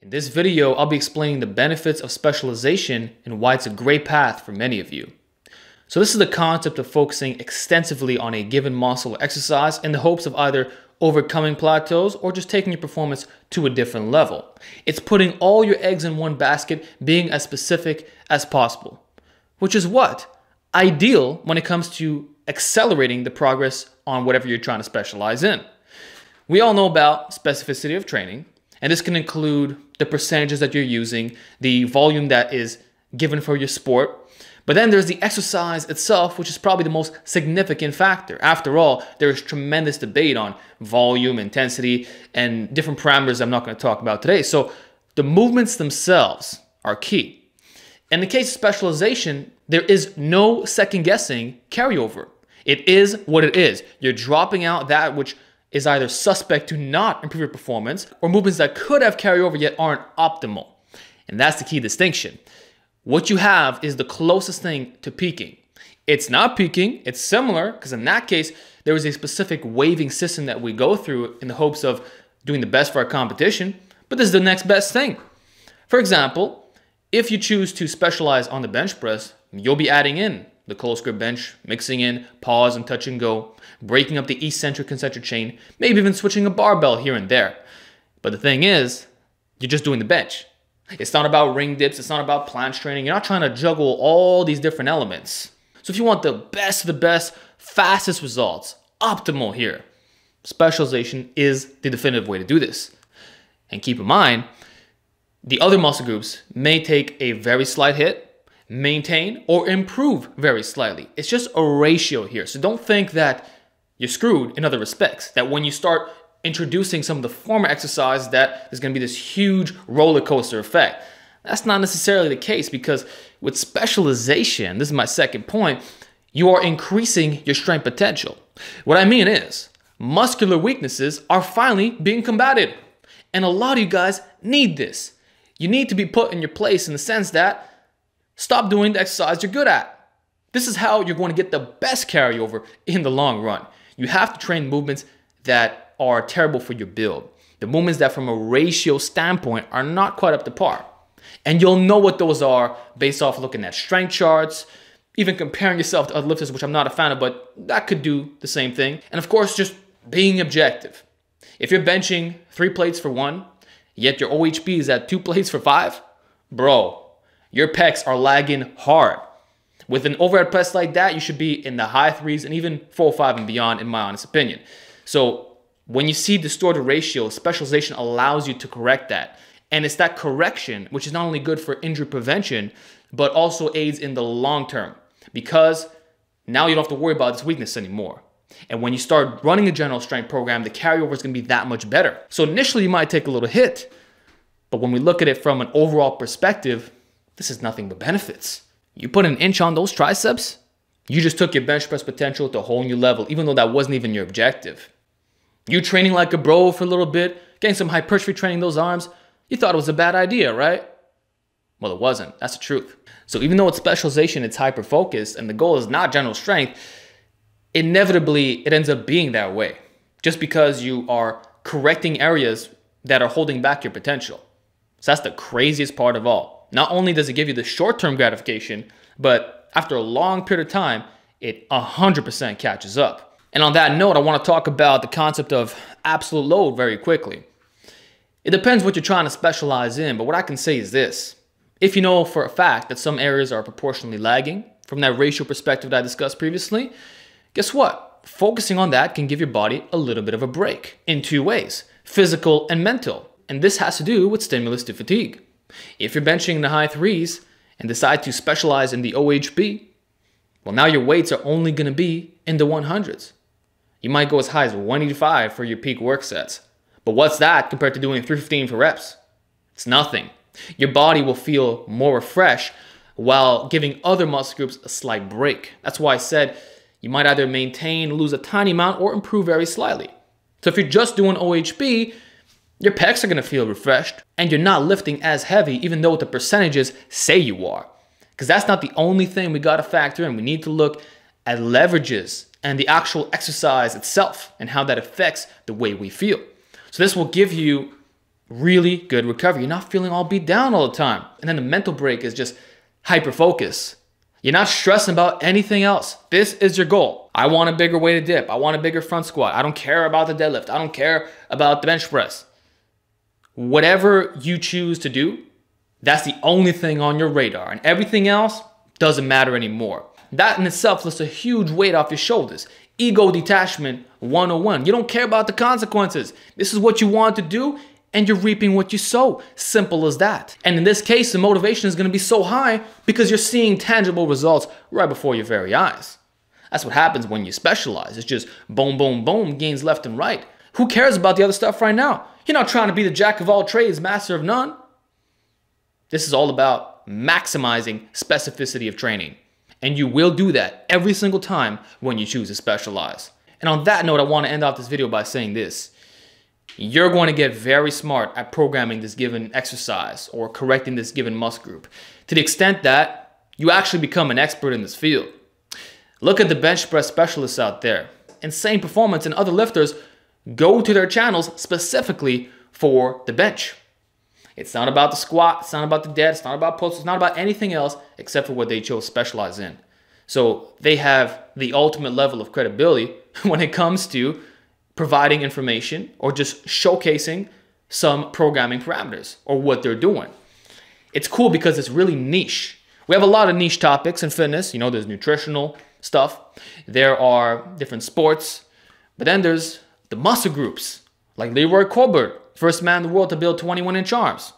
In this video, I'll be explaining the benefits of specialization and why it's a great path for many of you. So this is the concept of focusing extensively on a given muscle or exercise in the hopes of either overcoming plateaus or just taking your performance to a different level. It's putting all your eggs in one basket, being as specific as possible. Which is what? Ideal when it comes to accelerating the progress on whatever you're trying to specialize in. We all know about specificity of training, and this can include the percentages that you're using, the volume that is given for your sport. But then there's the exercise itself, which is probably the most significant factor. After all, there is tremendous debate on volume, intensity, and different parameters I'm not going to talk about today. So the movements themselves are key. In the case of specialization, there is no second guessing carryover. It is what it is. You're dropping out that which is either suspect to not improve your performance or movements that could have carryover yet aren't optimal. And that's the key distinction. What you have is the closest thing to peaking. It's not peaking, it's similar, because in that case, there is a specific waving system that we go through in the hopes of doing the best for our competition, but this is the next best thing. For example, if you choose to specialize on the bench press, you'll be adding in the close grip bench, mixing in pause and touch and go, breaking up the eccentric concentric chain, maybe even switching a barbell here and there. But the thing is, you're just doing the bench. It's not about ring dips, it's not about planche training. You're not trying to juggle all these different elements. So if you want the best of the best, fastest results, optimal here, specialization is the definitive way to do this. And keep in mind, the other muscle groups may take a very slight hit, maintain, or improve very slightly. It's just a ratio here. So don't think that you're screwed in other respects. That when you start introducing some of the former exercise that there's going to be this huge roller coaster effect. That's not necessarily the case because with specialization, this is my second point, you are increasing your strength potential. What I mean is, muscular weaknesses are finally being combated. And a lot of you guys need this. You need to be put in your place in the sense that Stop doing the exercise you're good at. This is how you're going to get the best carryover in the long run. You have to train movements that are terrible for your build. The movements that from a ratio standpoint are not quite up to par. And you'll know what those are based off looking at strength charts, even comparing yourself to other lifters, which I'm not a fan of, but that could do the same thing. And of course, just being objective. If you're benching three plates for one, yet your OHP is at two plates for five, bro, your pecs are lagging hard. With an overhead press like that, you should be in the high threes and even four, five and beyond, in my honest opinion. So when you see distorted ratio, specialization allows you to correct that. And it's that correction which is not only good for injury prevention, but also aids in the long term because now you don't have to worry about this weakness anymore. And when you start running a general strength program, the carryover is going to be that much better. So initially, you might take a little hit, but when we look at it from an overall perspective, this is nothing but benefits. You put an inch on those triceps, you just took your bench press potential to a whole new level, even though that wasn't even your objective. You training like a bro for a little bit, getting some hypertrophy training those arms, you thought it was a bad idea, right? Well, it wasn't. That's the truth. So even though it's specialization, it's hyper focused, and the goal is not general strength, inevitably it ends up being that way. Just because you are correcting areas that are holding back your potential. So that's the craziest part of all. Not only does it give you the short term gratification, but after a long period of time, it 100% catches up. And on that note, I want to talk about the concept of absolute load very quickly. It depends what you're trying to specialize in, but what I can say is this. If you know for a fact that some areas are proportionally lagging from that ratio perspective that I discussed previously, guess what? Focusing on that can give your body a little bit of a break in two ways physical and mental. And this has to do with stimulus to fatigue. If you're benching in the high threes and decide to specialize in the OHP, well, now your weights are only going to be in the 100s. You might go as high as 185 for your peak work sets. But what's that compared to doing 315 for reps? It's nothing. Your body will feel more refreshed while giving other muscle groups a slight break. That's why I said you might either maintain, lose a tiny amount, or improve very slightly. So if you're just doing OHP, your pecs are to feel refreshed and you're not lifting as heavy even though the percentages say you are. Because that's not the only thing we got to factor in. We need to look at leverages and the actual exercise itself and how that affects the way we feel. So this will give you really good recovery. You're not feeling all beat down all the time. And then the mental break is just hyper focus. You're not stressing about anything else. This is your goal. I want a bigger weighted dip. I want a bigger front squat. I don't care about the deadlift. I don't care about the bench press. Whatever you choose to do, that's the only thing on your radar. And everything else doesn't matter anymore. That in itself lifts a huge weight off your shoulders. Ego detachment 101. You don't care about the consequences. This is what you want to do, and you're reaping what you sow. Simple as that. And in this case, the motivation is going to be so high because you're seeing tangible results right before your very eyes. That's what happens when you specialize. It's just boom, boom, boom, gains left and right. Who cares about the other stuff right now? You're not trying to be the jack of all trades, master of none. This is all about maximizing specificity of training. And you will do that every single time when you choose to specialize. And on that note, I want to end off this video by saying this. You're going to get very smart at programming this given exercise or correcting this given muscle group to the extent that you actually become an expert in this field. Look at the bench press specialists out there. Insane performance and other lifters go to their channels specifically for the bench. It's not about the squat, it's not about the dead, it's not about pulse, it's not about anything else except for what they chose to specialize in. So they have the ultimate level of credibility when it comes to providing information or just showcasing some programming parameters or what they're doing. It's cool because it's really niche. We have a lot of niche topics in fitness. You know, there's nutritional stuff, there are different sports, but then there's the muscle groups like Leroy Colbert, first man in the world to build 21 inch arms.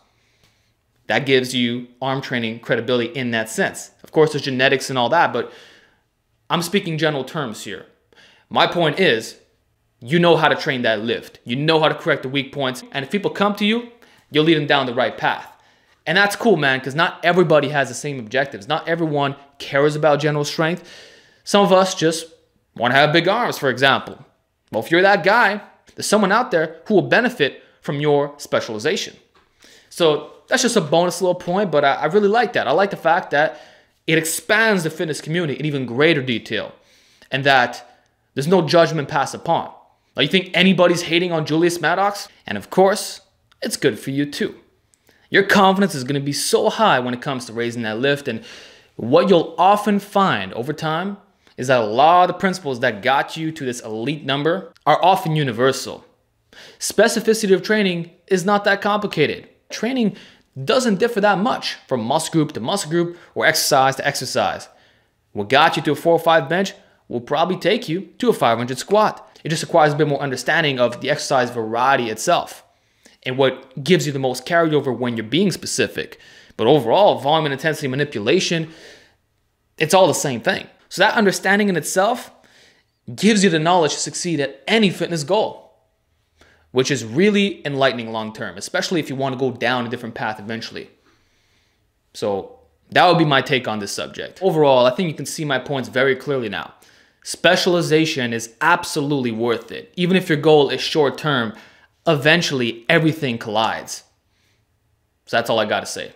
That gives you arm training credibility in that sense. Of course, there's genetics and all that, but I'm speaking general terms here. My point is, you know how to train that lift. You know how to correct the weak points. And if people come to you, you'll lead them down the right path. And that's cool, man, because not everybody has the same objectives. Not everyone cares about general strength. Some of us just want to have big arms, for example. Well, if you're that guy, there's someone out there who will benefit from your specialization. So that's just a bonus little point, but I, I really like that. I like the fact that it expands the fitness community in even greater detail and that there's no judgment passed upon. Now, you think anybody's hating on Julius Maddox? And of course, it's good for you too. Your confidence is going to be so high when it comes to raising that lift. And what you'll often find over time is that a lot of the principles that got you to this elite number are often universal. Specificity of training is not that complicated. Training doesn't differ that much from muscle group to muscle group or exercise to exercise. What got you to a 4 or 5 bench will probably take you to a 500 squat. It just requires a bit more understanding of the exercise variety itself and what gives you the most carryover when you're being specific. But overall, volume and intensity manipulation, it's all the same thing. So that understanding in itself gives you the knowledge to succeed at any fitness goal, which is really enlightening long term, especially if you want to go down a different path eventually. So that would be my take on this subject. Overall, I think you can see my points very clearly now. Specialization is absolutely worth it. Even if your goal is short term, eventually everything collides. So that's all I got to say.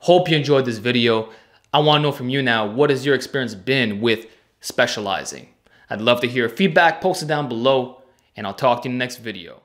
Hope you enjoyed this video. I want to know from you now, what has your experience been with specializing? I'd love to hear feedback, post it down below, and I'll talk to you in the next video.